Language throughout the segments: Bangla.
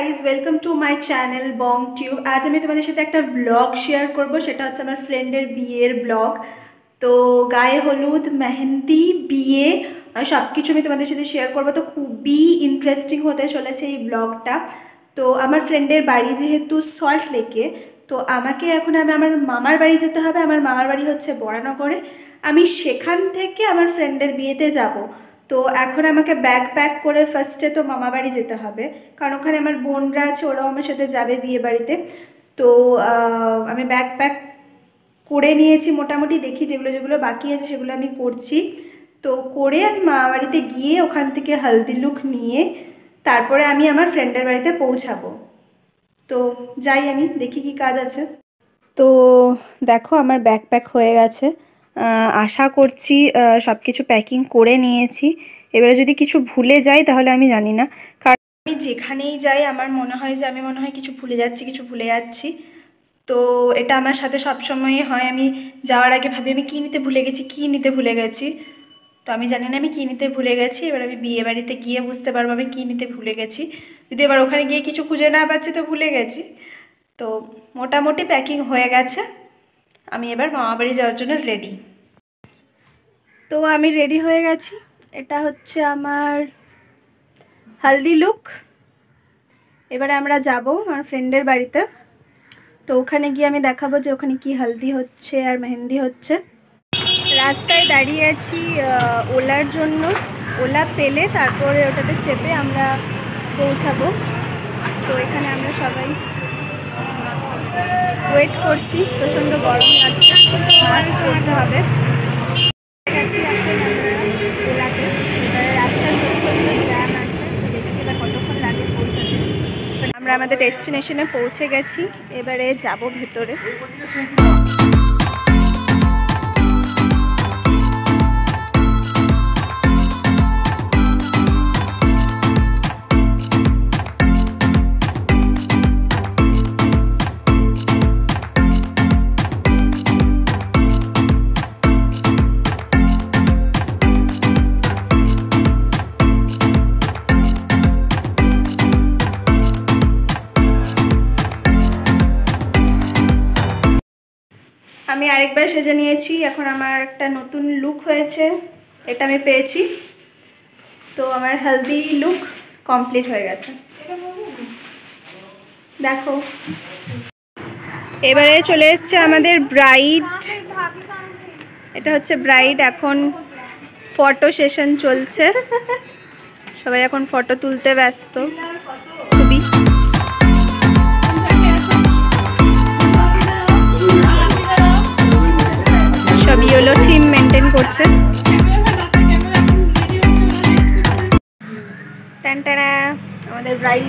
Guys welcome to my channel Bong Tube আজ আমি তোমাদের সাথে একটা ব্লগ শেয়ার করব, সেটা হচ্ছে আমার ফ্রেন্ডের বিয়ের ব্লগ তো গায়ে হলুদ, মেহেন্দি, বিয়ে সব কিছু আমি তোমাদের সাথে শেয়ার করব। তো খুবই ইন্টারেস্টিং হতে চলেছে এই ব্লগটা তো আমার ফ্রেন্ডের বাড়ি যেহেতু সল্ট লেকে তো আমাকে এখন আমি, আমার মামার বাড়ি যেতে হবে। আমার মামার বাড়ি হচ্ছে বরানগরে। আমি সেখান থেকে আমার ফ্রেন্ডের বিয়েতে যাব। তো এখন আমাকে ব্যাগ প্যাক করে ফার্স্টে তো মামা বাড়ি যেতে হবে। কারণ ওখানে আমার বোনরা আছে, ওরাও আমার সাথে যাবে বিয়ে বাড়িতে। তো আমি ব্যাগ প্যাক করে নিয়েছি মোটামুটি, দেখি যেগুলো যেগুলো বাকি আছে সেগুলো আমি করছি। তো করে আমি মামা বাড়িতে গিয়ে ওখান থেকে হলদি লুক নিয়ে তারপরে আমি আমার ফ্রেন্ডের বাড়িতে পৌঁছাবো। তো যাই আমি, দেখি কি কাজ আছে। তো দেখো আমার ব্যাকপ্যাক হয়ে গেছে। আশা করছি সব কিছু প্যাকিং করে নিয়েছি। এবারে যদি কিছু ভুলে যাই তাহলে আমি জানি না। কারণ আমি যেখানেই যাই আমার মনে হয় যে আমি মনে হয় কিছু ভুলে যাচ্ছি, কিছু ভুলে যাচ্ছি। তো এটা আমার সাথে সবসময়ই হয়। আমি যাওয়ার আগে ভাবি, আমি কী নিতে ভুলে গেছি, কী নিতে ভুলে গেছি? তো আমি জানি না আমি কী নিতে ভুলে গেছি। এবার আমি বিয়ে বাড়িতে গিয়ে বুঝতে পারব আমি কী নিতে ভুলে গেছি। যদি এবার ওখানে গিয়ে কিছু খুঁজে না পাচ্ছি তো ভুলে গেছি। তো মোটামুটি প্যাকিং হয়ে গেছে। আমি এবার মামাবাড়ি যাওয়ার জন্য রেডি তো আমি রেডি হয়ে গেছি। এটা হচ্ছে আমার হালদি লুক এবারে আমরা যাব আমার ফ্রেন্ডের বাড়িতে। তো ওখানে গিয়ে আমি দেখাবো যে ওখানে কি হালদি হচ্ছে আর মেহেন্দি হচ্ছে। রাস্তায় দাঁড়িয়ে আছি ওলার জন্য। ওলা পেলে তারপরে ওটাতে চেপে আমরা পৌঁছাবো। তো এখানে আমরা সবাই ওয়েট করছি। প্রচণ্ড গরম লাগছে। হবে। আমরা আমাদের ডেস্টিনেশনে পৌঁছে গেছি। এবারে যাব ভেতরে। এখন আমার একটা নতুন লুক হয়েছে, এটা আমি পেয়েছি। তো আমার হেলদি লুক কমপ্লিট হয়ে গেছে। দেখো। এবারে চলে এসছে আমাদের ব্রাইড এটা হচ্ছে ব্রাইড এখন ফটো সেশন চলছে। সবাই এখন ফটো তুলতে ব্যস্ত। ইয়েলো থিম মেনটেন করছে। টানটানা আমাদের ব্রাইড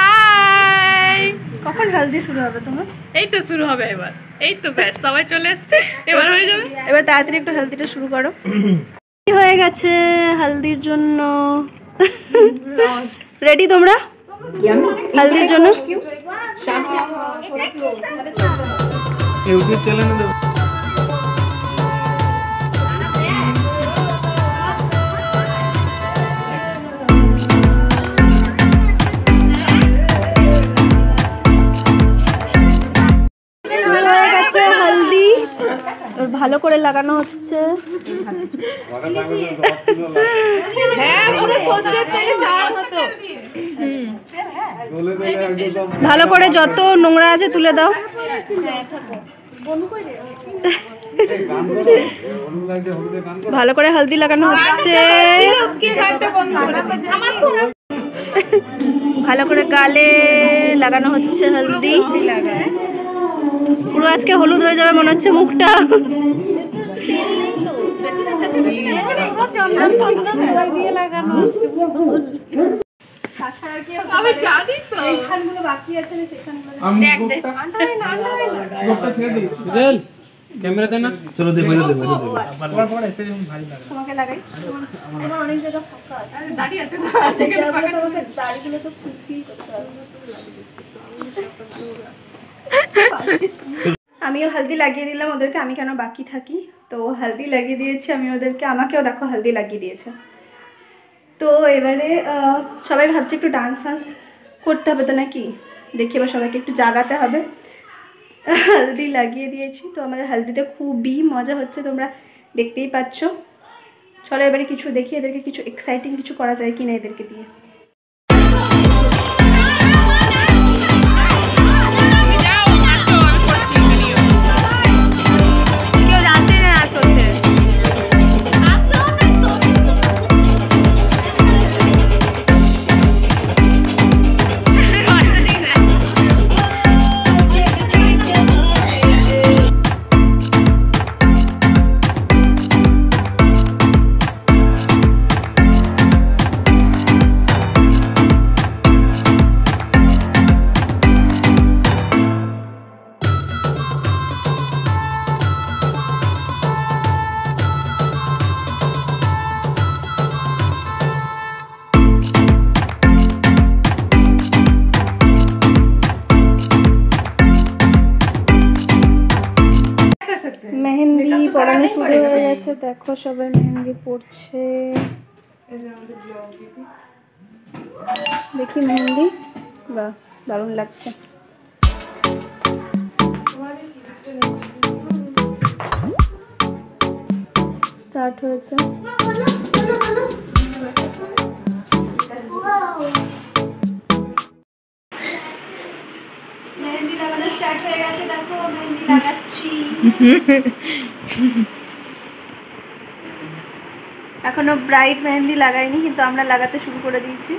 হাই কখন হলদি শুরু হবে তোমার? এই তো শুরু হবে এবার। এই তো ব্যাস সবাই চলে এসছে। এবার হয়ে যাবে? এবার তাড়াতাড়ি একটু হলদিটা শুরু করো। কি হয়ে গেছে হলদির জন্য? রেডি তোমরা? হলদির জন্য? ভালো করে লাগানো হচ্ছে। ভালো করে যত নোংরা আছে তুলে দাও। ভালো করে হলদি লাগানো হচ্ছে। ভালো করে গালে লাগানো হচ্ছে হলদি। পুরো আজকে হলুদ হয়ে যাবে মনে হচ্ছে মুখটা। তোমাকে লাগাই। তোমার অনেক জায়গা ফাঁকা আছে। দাড়িগুলো তো করতে হবে। আমিও হালদি লাগিয়ে দিলাম, ওদেরকে আমি কেন বাকি থাকি? তো হালদি লাগিয়ে দিয়েছি, আমি ওদেরকে, আমাকেও দেখো হলদি লাগিয়ে দিয়েছে। তো এবারে সবাই ভাবছে একটু ডান্স ফান্স করতে হবে তো নাকি? দেখি এবার সবাইকে একটু জাগাতে হবে। হালদি লাগিয়ে দিয়েছি, তো আমাদের হালদিতে খুবই মজা হচ্ছে, তোমরা দেখতেই পাচ্ছ। চলো এবারে কিছু দেখি, এদেরকে কিছু এক্সাইটিং কিছু করা যায় কিনা এদেরকে দিয়ে। দেখো সবাই মেহেন্দি পড়ছে দেখি মেহেন্দি। বাহ দারুণ লাগছে। স্টার্ট হয়েছে। মেহেন্দি লাগানো স্টার্ট হয়ে গেছে দেখো মেহেন্দি লাগাচ্ছি। এখনও ব্রাইট মেহেন্দি লাগাইনি কিন্তু আমরা লাগাতে শুরু করে দিয়েছি।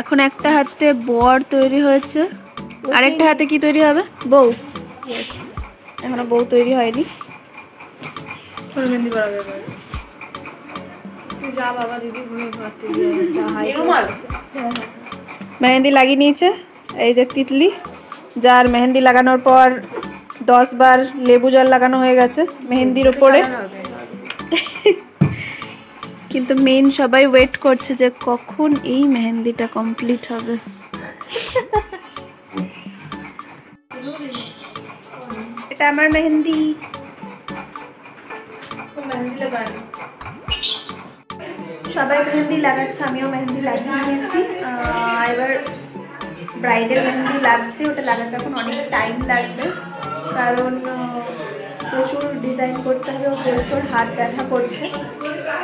এখন একটা হাতে বর তৈরি হয়েছে। আরেকটা হাতে কি তৈরি হবে? বউ। এখনও বউ তৈরি হয়নি। মেহেন্দি যা বাবা দিদি মেহেন্দি লাগিয়ে নিয়েছে এই যে তিতলি যার মেহেন্দি লাগানোর পর দশ বার লেবু জল লাগানো হয়ে গেছে মেহেন্দির ওপরে। কিন্তু মেন সবাই ওয়েট করছে যে কখন এই মেহেন্দিটা কমপ্লিট হবে। এটা আমার মেহেন্দি। সবাই মেহেন্দি লাগাচ্ছে, আমিও মেহেন্দি লাগিয়ে নিয়েছি। এবার ব্রাইডের মেহেন্দি লাগছে, ওটা লাগাতে এখন অনেক টাইম লাগবে। কারণ প্রচুর ডিজাইন করতে হবে, ও ওর হাত ব্যথা করছে।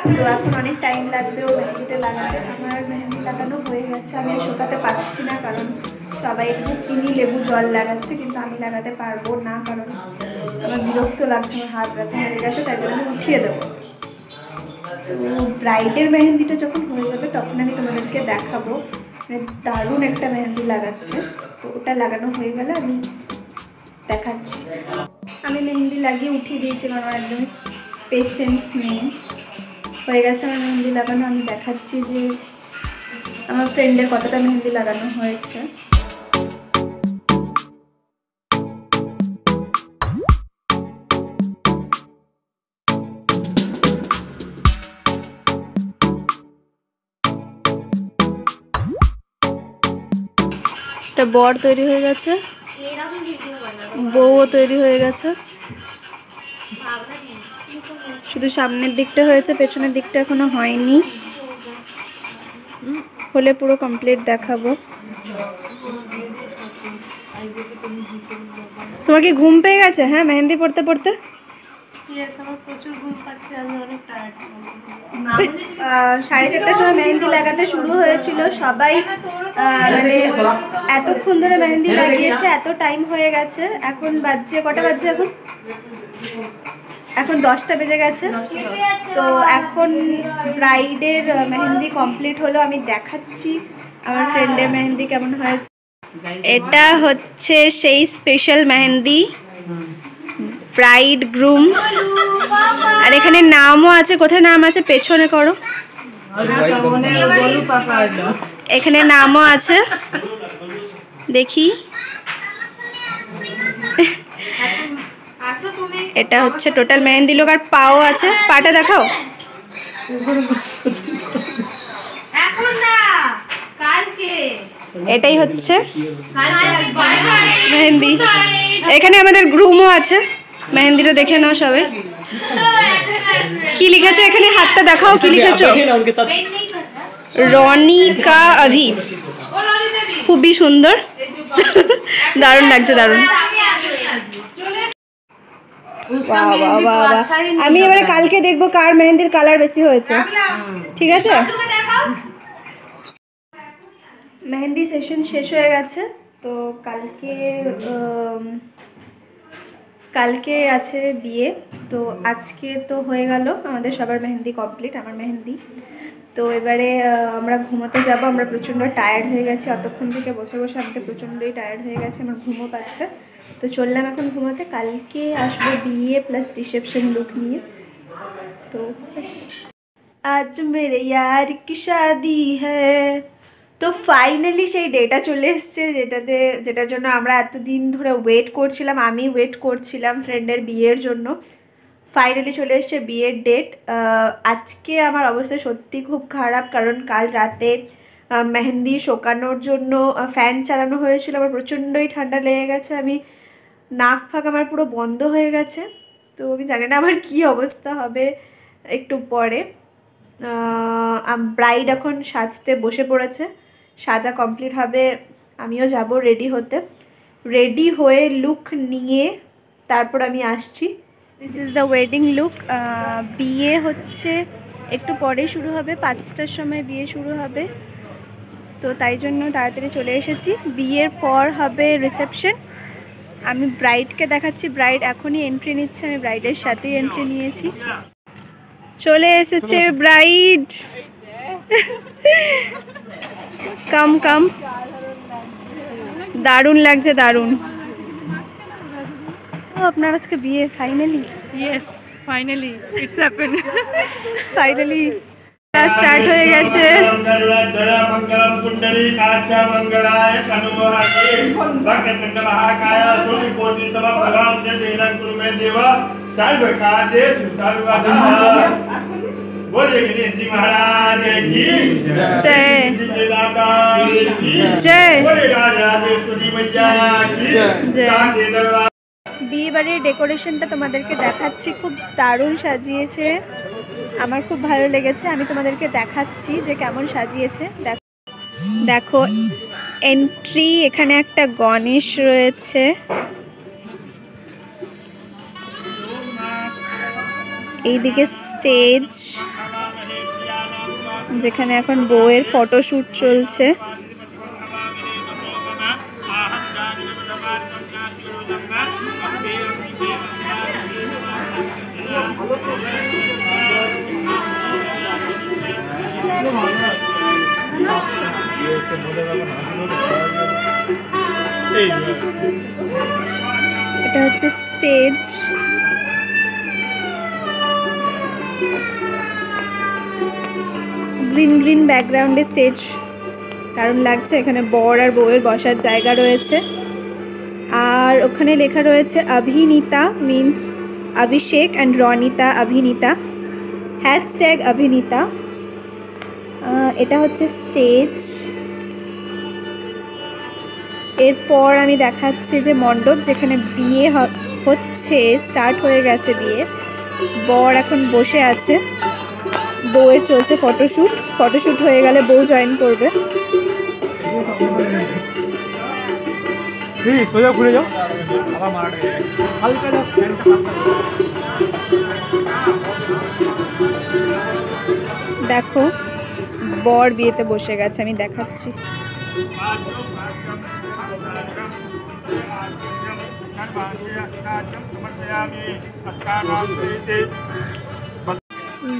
তো এখন অনেক টাইম লাগবে, ও মেহেন্দিটা লাগাতে। আমার মেহেন্দি লাগানো হয়ে গেছে, আমি শুকাতে পারছি না, কারণ সবাই এখানে চিনি, লেবু, জল লাগাচ্ছে, কিন্তু আমি লাগাতে পারব না, কারণ আমার বিরক্ত লাগছে, আমার হাত ব্যথা হয়ে গেছে, তাই জন্য আমি উঠিয়ে দেবো। তো ব্রাইডের মেহেন্দিটা যখন হয়ে যাবে, তখন আমি তোমাদেরকে দেখাবো। মানে দারুণ একটা মেহেন্দি লাগাচ্ছে। তো ওটা লাগানো হয়ে গেলে আমি দেখাচ্ছি। আমি মেহেন্দি লাগিয়ে উঠিয়ে দিয়েছি কারণ আমার একদমই পেশেন্স নেই। হয়ে গেছে আমার মেহেন্দি লাগানো। আমি দেখাচ্ছি যে আমার ফ্রেন্ডের কতটা মেহেন্দি লাগানো হয়েছে। একটা বর তৈরি হয়ে গেছে। বউও তৈরি হয়ে গেছে। শুধু সামনের দিকটা হয়েছে পেছনের দিকটা এখনও হয়নি। হলে পুরো কমপ্লিট দেখাবো। তোমার কি ঘুম পেয়ে গেছে? হ্যাঁ মেহেন্দি পড়তে পড়তে? সাড়ে চারটার সময় মেহেন্দি লাগাতে শুরু হয়েছিল। সবাই মানে এতক্ষণ ধরে মেহেন্দি লাগিয়েছে এত টাইম হয়ে গেছে। এখন বাজছে কটা বাজছে এখন? এখন দশটা বেজে গেছে। তো এখন ব্রাইডের মেহেন্দি কমপ্লিট হলো আমি দেখাচ্ছি। আমার ফ্রেন্ডের মেহেন্দি কেমন হয়েছে। এটা হচ্ছে সেই স্পেশাল মেহেন্দি। ব্রাইড গ্রুম আর এখানে নামও আছে কোথায় নাম আছে পেছনে করো। এখানে নামও আছে। দেখি। এটা হচ্ছে টোটাল মেহেন্দি লোক আর পাও আছে। পাটা দেখাও। এখন না কালকে। এটাই হচ্ছে মেহেন্দি। এখানে আমাদের গ্রুমও আছে। মেহেন্দিটা দেখে নাও সবে। কি লিখেছো এখানে? হাতটা দেখাও কি লিখেছো? রনিকা আভি খুবই সুন্দর। দারুণ লাগছে দারুণ। আমি এবারে কালকে দেখব কার মেহেন্দির কালার বেশি হয়েছে। ঠিক আছে? মেহেন্দি সেশন শেষ হয়ে গেছে তো কালকে কালকে আছে বিয়ে তো আজকে তো হয়ে গেল আমাদের সবার মেহেন্দি কমপ্লিট আমার মেহেন্দি। তো এবারে আমরা ঘুমোতে যাব আমরা প্রচণ্ড টায়ার্ড হয়ে গেছি অতক্ষণ থেকে বসে বসে আমাদের প্রচণ্ডই টায়ার্ড হয়ে গেছে আমার ঘুমও পাচ্ছে। তো চললাম এখন ঘুমাতে। কালকে আসব বিয়ে প্লাস রিসেপশন লুক নিয়ে। তো আজ মেরে ইয়ার কি শাদি হ্যাঁ। তো ফাইনালি সেই ডেটা চলে এসছে। যেটাতে যেটার জন্য আমরা এতদিন ধরে ওয়েট করছিলাম, আমি ওয়েট করছিলাম ফ্রেন্ডের বিয়ের জন্য। ফাইনালি চলে এসছে বিয়ের ডেট আজকে আমার অবস্থা সত্যি খুব খারাপ, কারণ কাল রাতে মেহেন্দি শোকানোর জন্য ফ্যান চালানো হয়েছিল আমার প্রচণ্ডই ঠান্ডা লেগে গেছে, আমি নাক ফাঁক আমার পুরো বন্ধ হয়ে গেছে, তো আমি জানি না আমার কি অবস্থা হবে একটু পরে। ব্রাইড এখন সাজতে বসে পড়েছে, সাজা কমপ্লিট হবে, আমিও যাব রেডি হতে। রেডি হয়ে লুক নিয়ে তারপর আমি আসছি। This is the wedding look বিয়ে হচ্ছে, একটু পরে শুরু হবে, পাঁচটার সময় বিয়ে শুরু হবে। তো তাই জন্য তাড়াতাড়ি চলে এসেছি। বিয়ের পর হবে রিসেপশন আমি ব্রাইডকে দেখাচ্ছি। ব্রাইড এখনই এন্ট্রি নিচ্ছে। আমি ব্রাইডের সাথেই এন্ট্রি নিয়েছি। চলে এসেছে ব্রাইড কাম কাম। দারুণ লাগছে দারুণ। আপনার আজকে বিয়ে finally yes finally it's happened. Finally start হয়ে গেছে मंगलद्वय मंगलम कुंडली कांचा मंगलाय कनुमहाके भक्तपिंड महाकाय सूर्य कोटि समम भगवान जय देना गुरु में देवा सर्व कार्य सर्वदा बोलिए गणेश जी महाराज की जय जय माता की जय बोले राजेश्वरी मैया की जय। कांटे दरबार বিয়ে বাড়ির ডেকোরেশনটা তোমাদেরকে দেখাচ্ছি খুব দারুণ সাজিয়েছে আমার খুব ভালো লেগেছে। আমি তোমাদেরকে দেখাচ্ছি যে কেমন সাজিয়েছে। দেখো এন্ট্রি এখানে একটা গণেশ রয়েছে। এইদিকে স্টেজ যেখানে এখন বউয়ের ফটোশ্যুট চলছে। এটা হচ্ছে স্টেজ। গ্রিন গ্রিন ব্যাকগ্রাউন্ডে স্টেজ। দারুণ লাগছে, এখানে বর আর বউয়ের বসার জায়গা রয়েছে। আর ওখানে লেখা রয়েছে, Abhinita means Abhishek and Ranita Abhinita. Hashtag Abhinita. এটা হচ্ছে স্টেজ। এরপর আমি দেখাচ্ছি যে মণ্ডপ যেখানে বিয়ে হচ্ছে স্টার্ট হয়ে গেছে বিয়ে। বর এখন বসে আছে। বউয়ের চলছে ফটোশ্যুট। ফটোশ্যুট হয়ে গেলে বউ জয়েন করবে। সোজা ঘুরে যাও হালকা যাও। দেখো বর বিয়েতে বসে গেছে, আমি দেখাচ্ছি।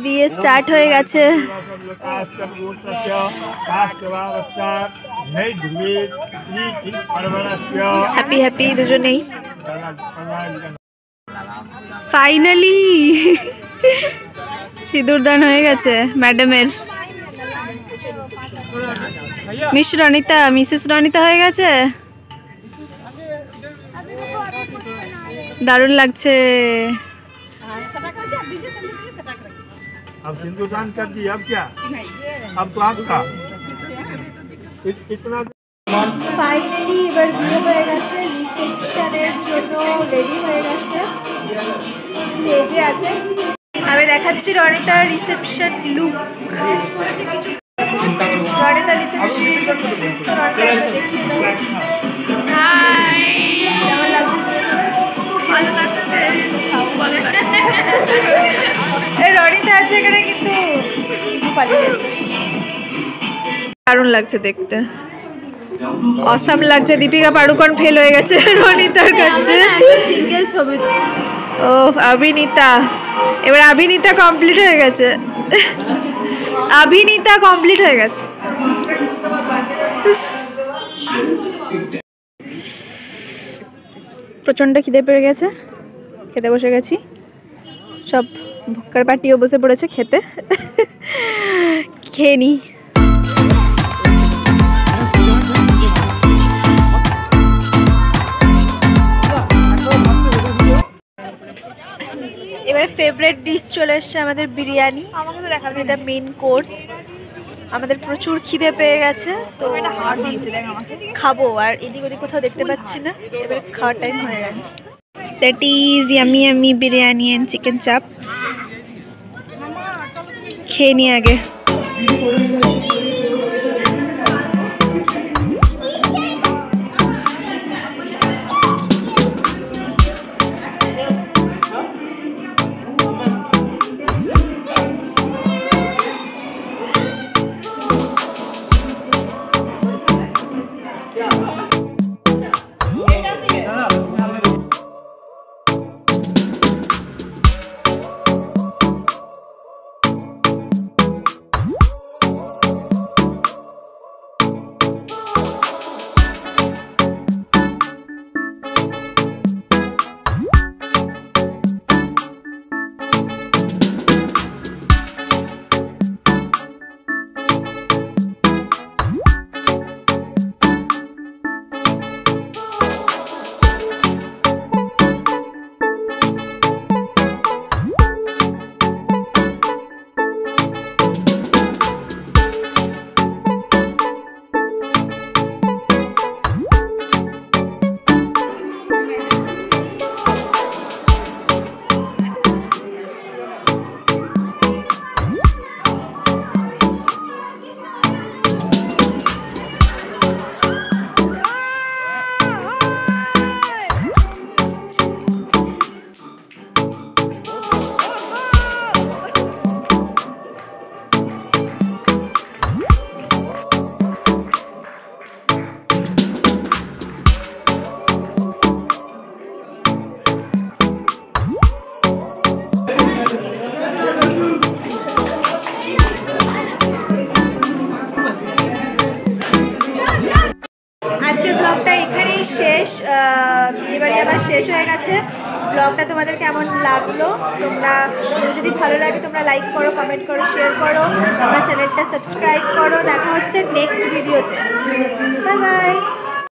বিয়ে স্টার্ট হয়ে গেছে। হ্যাপি হ্যাপি দুজনেই। ফাইনালি সিঁদুরদান হয়ে গেছে ম্যাডামের মিস রনিতা মিসেস রনিতা হয়ে গেছে দারুণ লাগছে अब सिंधुदान कर दी अब क्या अब तो आपका इत- इतना ফাইনালি এবার বিয়ে হয়ে গেছে রিসেপশনের জন্য রেডি হয়ে গেছে স্টেজে আছে আমি দেখাচ্ছি রনিতার রিসেপশন লুক হাই কেমন লাগছে? ভালো লাগছে ভালো লাগছে। এই রনিতা আছে এখানে কিন্তু পালিয়ে গেছে। দারুণ লাগছে দেখতে। অসাম লাগছে দীপিকা পাড়ুকন ফেল হয়ে গেছে রনিতার কাছে। সিঙ্গেল ছবি ও অভিনীতা। এবার অভিনীতা কমপ্লিট হয়ে গেছে। অভিনীতা কমপ্লিট হয়ে গেছে। প্রচণ্ড খিদে পেয়ে গেছে। খেতে বসে গেছি। সব ভক্কার পাটিও বসে পড়েছে খেতে। খেয়ে নিই এবারে ফেভারিট ডিশ চলে এসছে আমাদের বিরিয়ানি। আমাকে তো এটা মেন কোর্স আমাদের প্রচুর খিদে পেয়ে গেছে তো খাব আর এদিক ওদিক কোথাও দেখতে পাচ্ছি না। এবার খাওয়ার টাইম হয়ে গেছে। That is yummy yummy biryani and chicken chaap খেয়ে নি আগে।